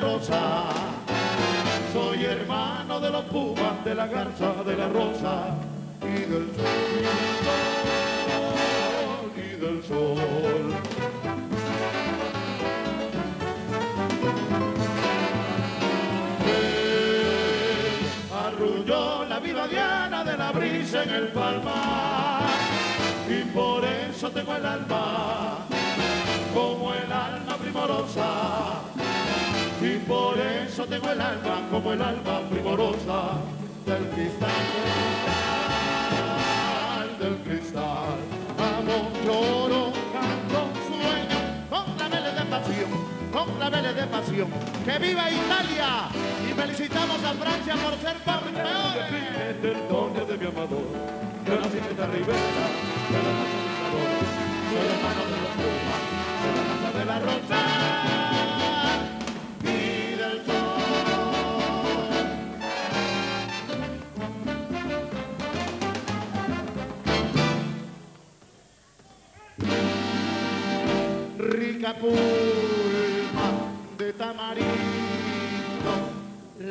rosa. Soy hermano de los Pumas, de la garza de la rosa y del sol, y del sol. arrulló la vida diana de la brisa en el palmar y por eso tengo el alma como el alma primorosa por eso tengo el alma como el alma primorosa del cristal, del cristal. Amo, lloro, canto, sueño, con claveles de pasión, con claveles de pasión. ¡Que viva Italia! Y felicitamos a Francia por ser campeones. el tono de mi amador. Nací en esta ribera, de la casa de. Soy hermano de los Pumas, de la casa de la rosa. Rica pulpa de tamarindo,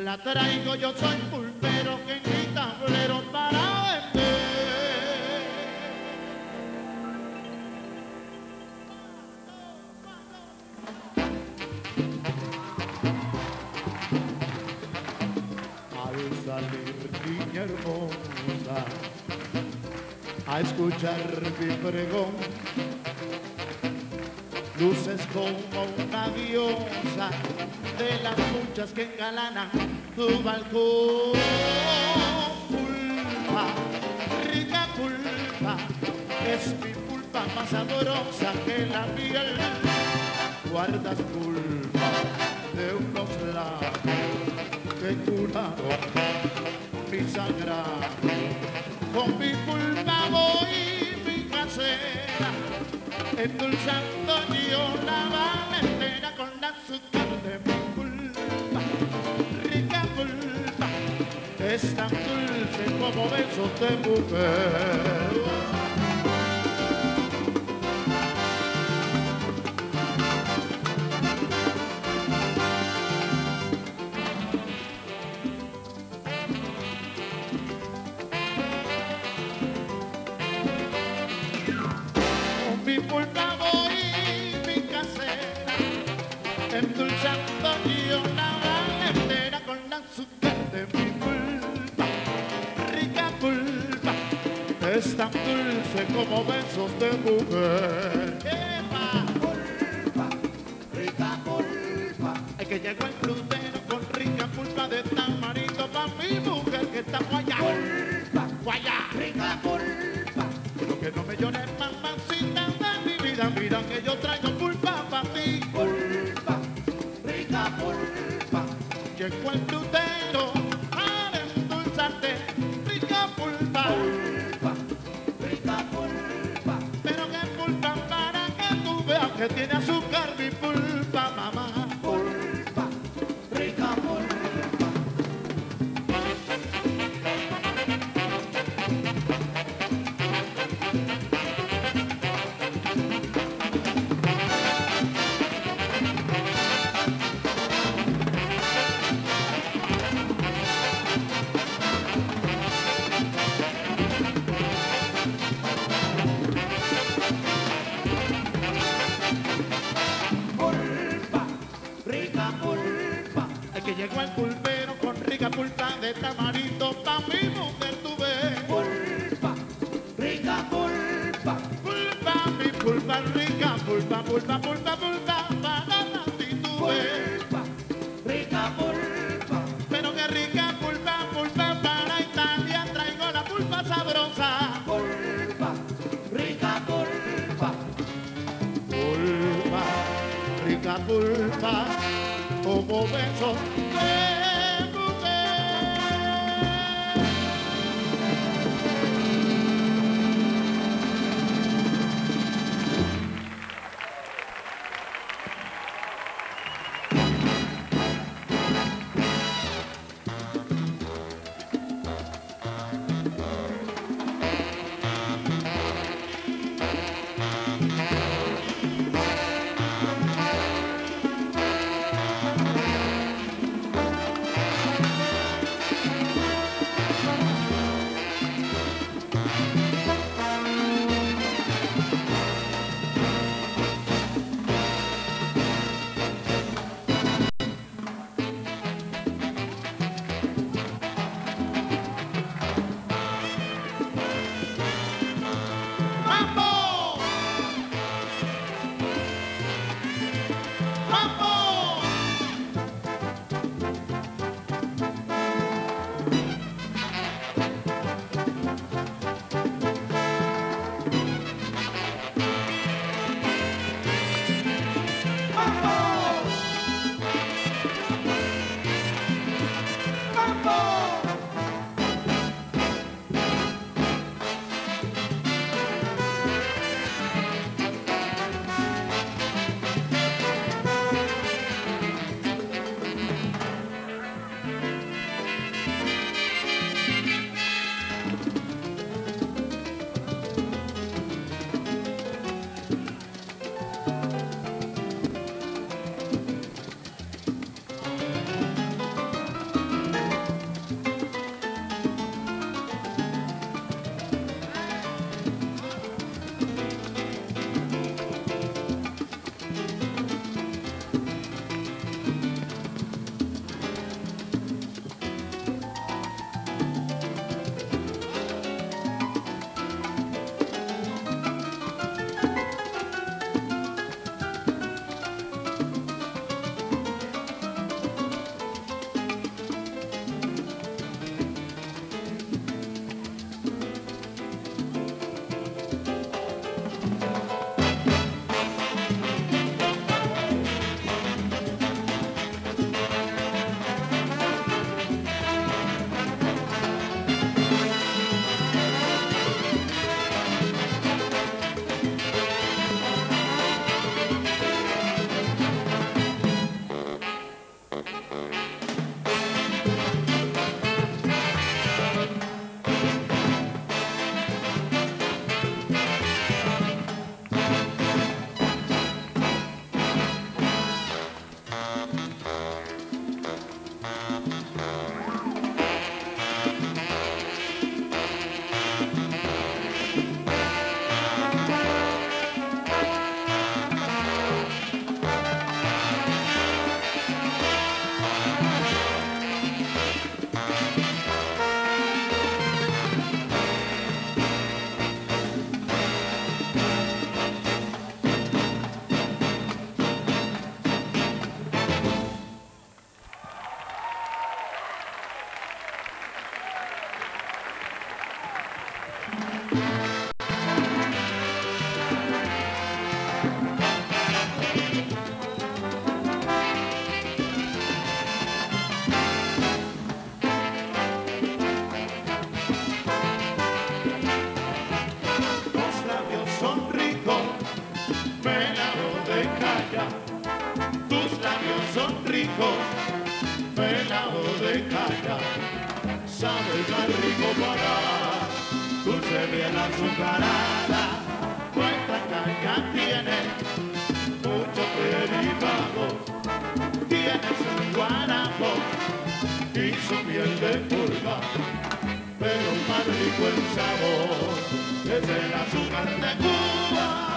la traigo yo soy pulpero que en mi tablero para vender. al salir niña hermosa a escuchar mi pregón luces como una diosa de las muchas que engalanan tu balcón. Pulpa rica pulpa es mi pulpa más sabrosa que la miel. Guardas pulpa de unos labios que curaron mi sagrado. Con mi pulpa voy mi casera, endulzando yo la valentera con azúcar de mi pulpa. Rica pulpa, es tan dulce como besos de mujer. Es tan dulce como besos de mujer. ¡Epa! Pulpa, rica pulpa, ay que llegó el frutero con rica pulpa de tamarindo pa' mi mujer que está guayá. Pulpa, guayá, rica pulpa. Lo que no me llores, mamacita de mi vida, mira que yo traigo pulpa para ti. Que tiene azúcar mi pulpa, mamá. De tamarindo pa' mi mujer tuve. Pulpa, rica pulpa. Pulpa, mi pulpa rica, pulpa, pulpa, pulpa, pulpa, para la tuve. Pulpa, rica pulpa. Pero qué rica pulpa, pulpa para Italia traigo la pulpa sabrosa. Pulpa, rica pulpa pulpa, rica pulpa, como besos de caña, sabe tan rico para dulce bien azucarada, cuánta caña tiene, mucho derivado, tiene su guanaco y su miel de pulga, pero más rico el sabor es el azúcar de Cuba.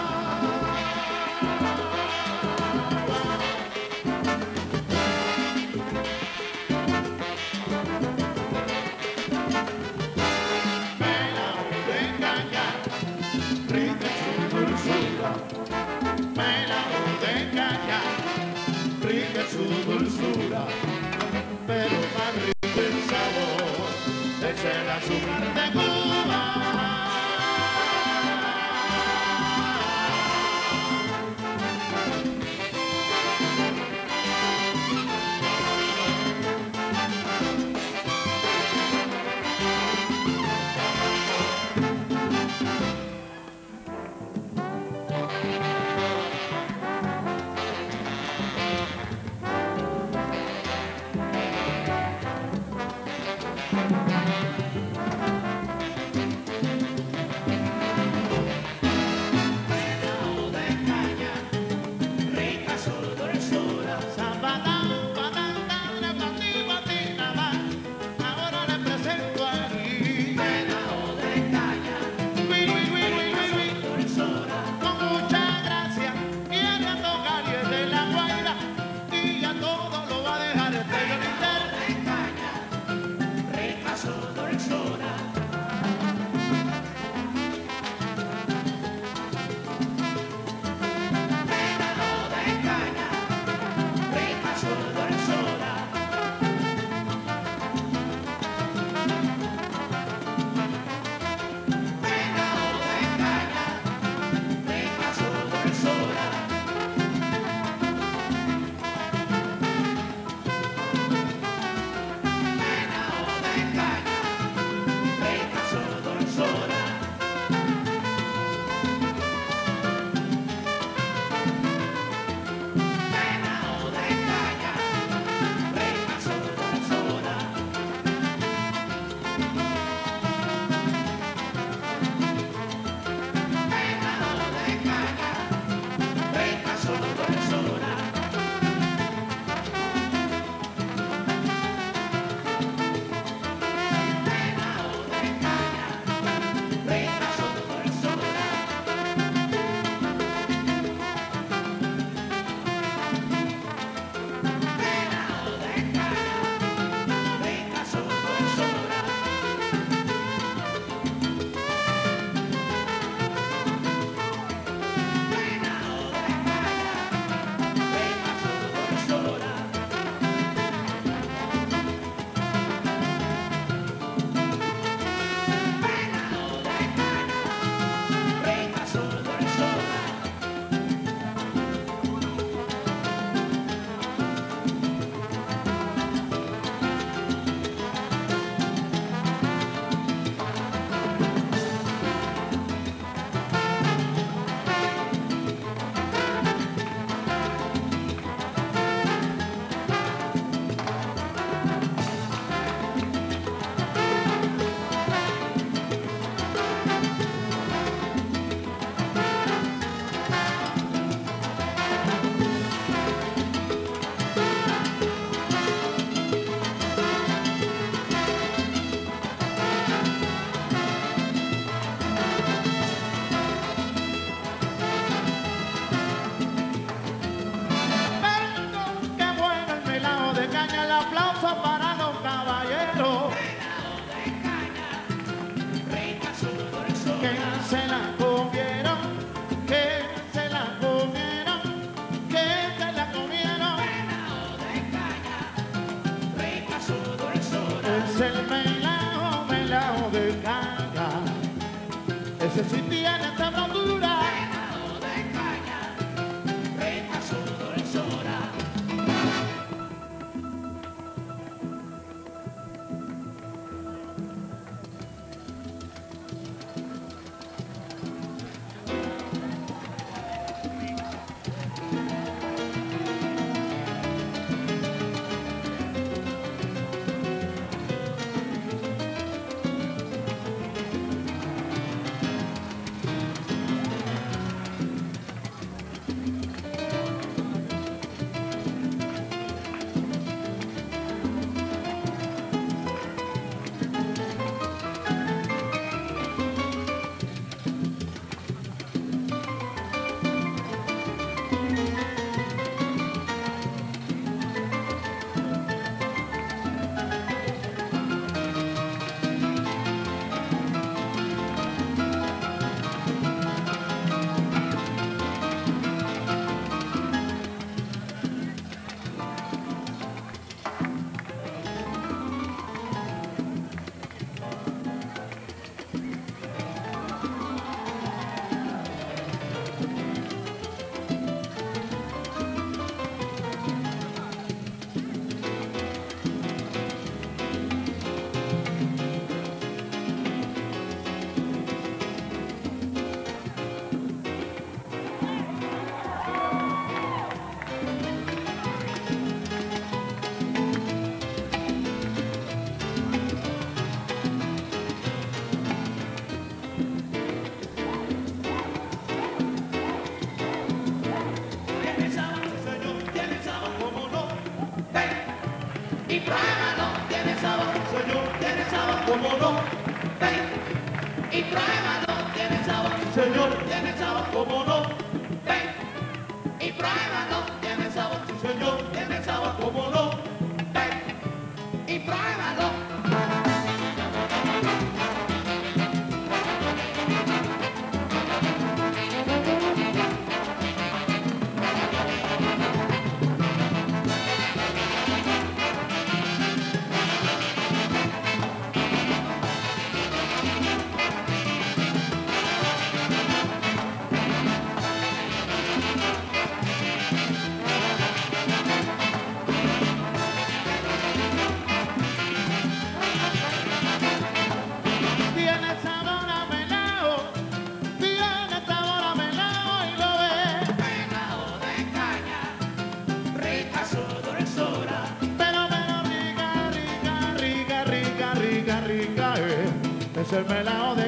cena. Es el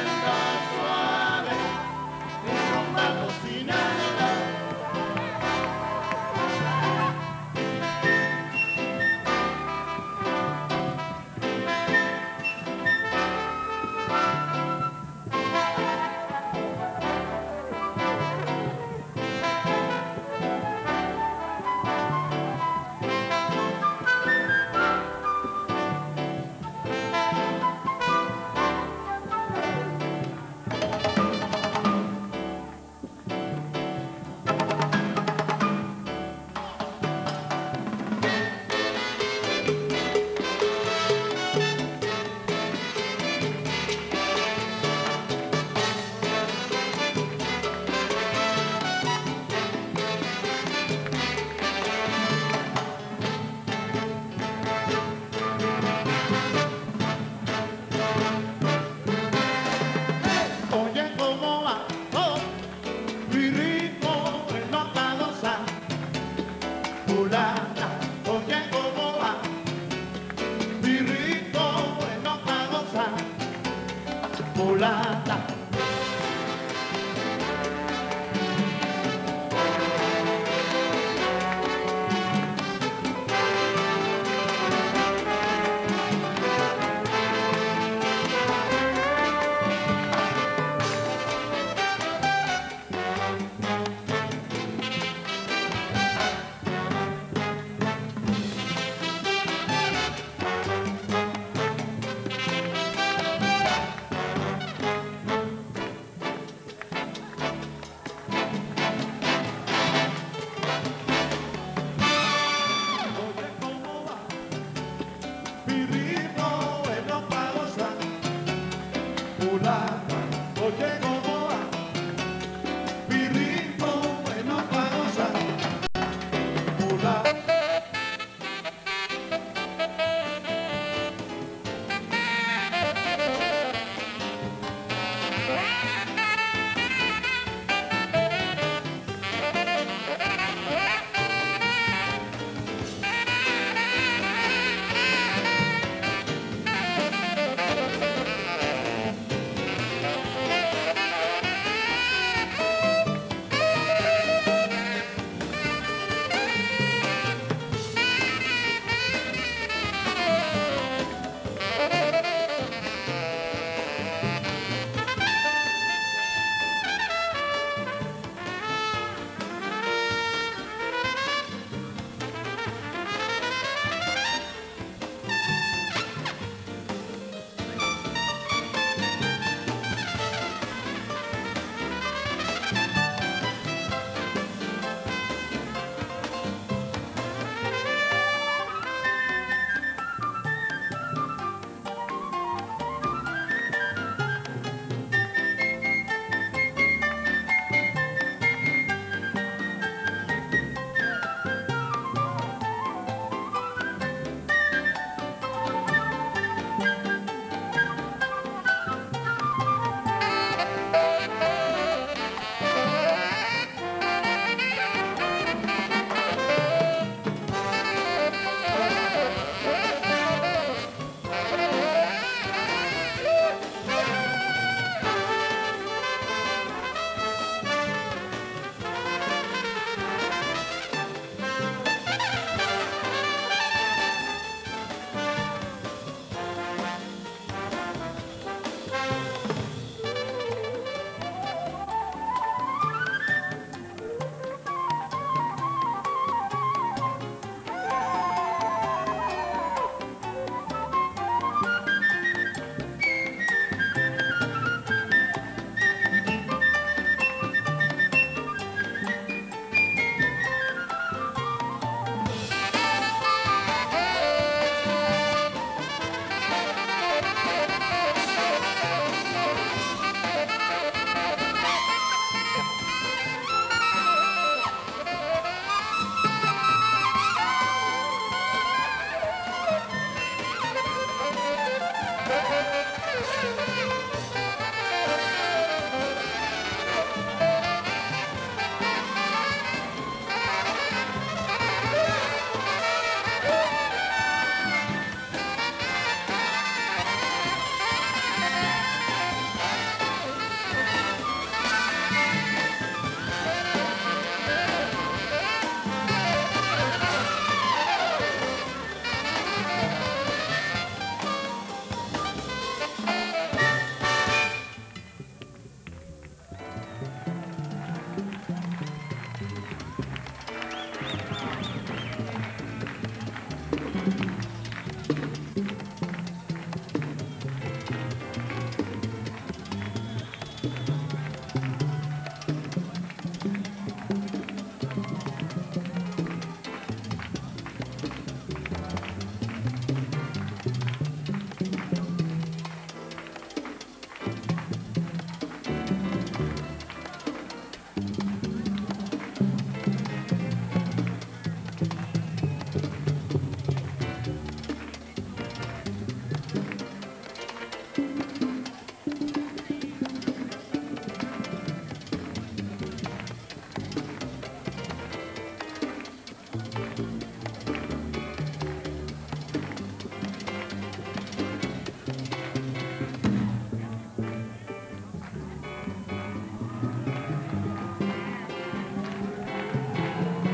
and I.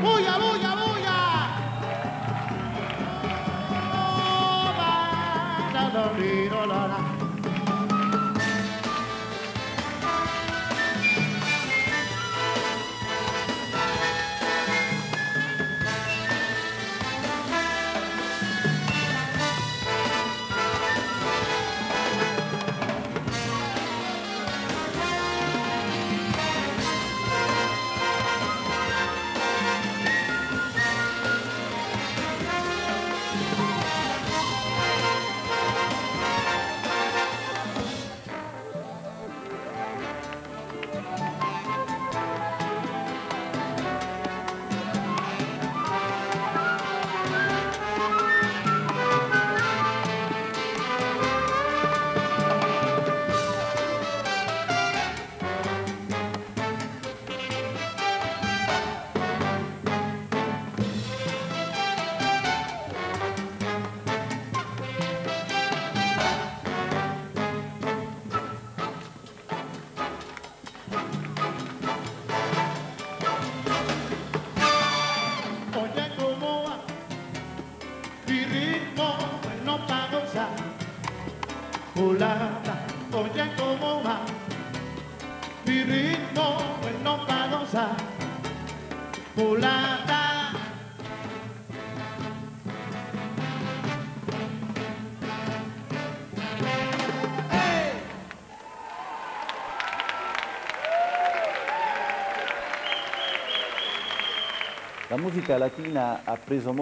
¡Bulla, bulla, bulla! Oh, La musica latina ha preso molto